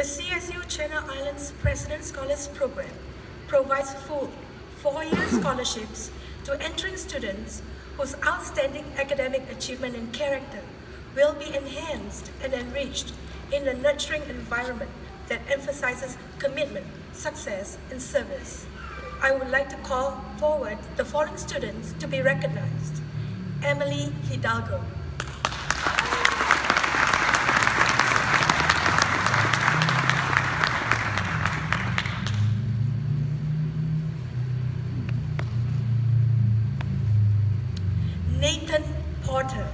The CSU Channel Islands President Scholars Program provides full four-year scholarships to entering students whose outstanding academic achievement and character will be enhanced and enriched in a nurturing environment that emphasizes commitment, success, and service. I would like to call forward the following students to be recognized. Emily Hidalgo, Nathan Porter.